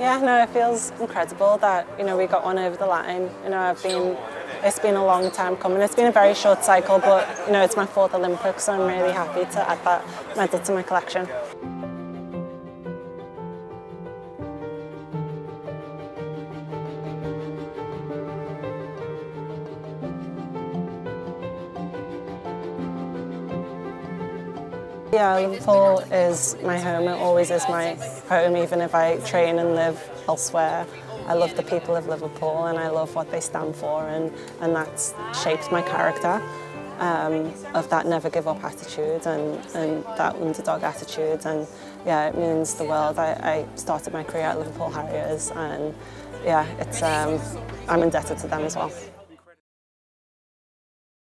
Yeah, no, it feels incredible that you know we got one over the line. You know, I've been it's been a long time coming. It's been a very short cycle, but you know it's my fourth Olympics, so I'm really happy to add that medal to my collection. Yeah, Liverpool is my home. It always is my home, even if I train and live elsewhere. I love the people of Liverpool and I love what they stand for and, and that's shaped my character um, of that never give up attitude and, and that underdog attitude and yeah, it means the world. I, I started my career at Liverpool Harriers and yeah, it's, um, I'm indebted to them as well.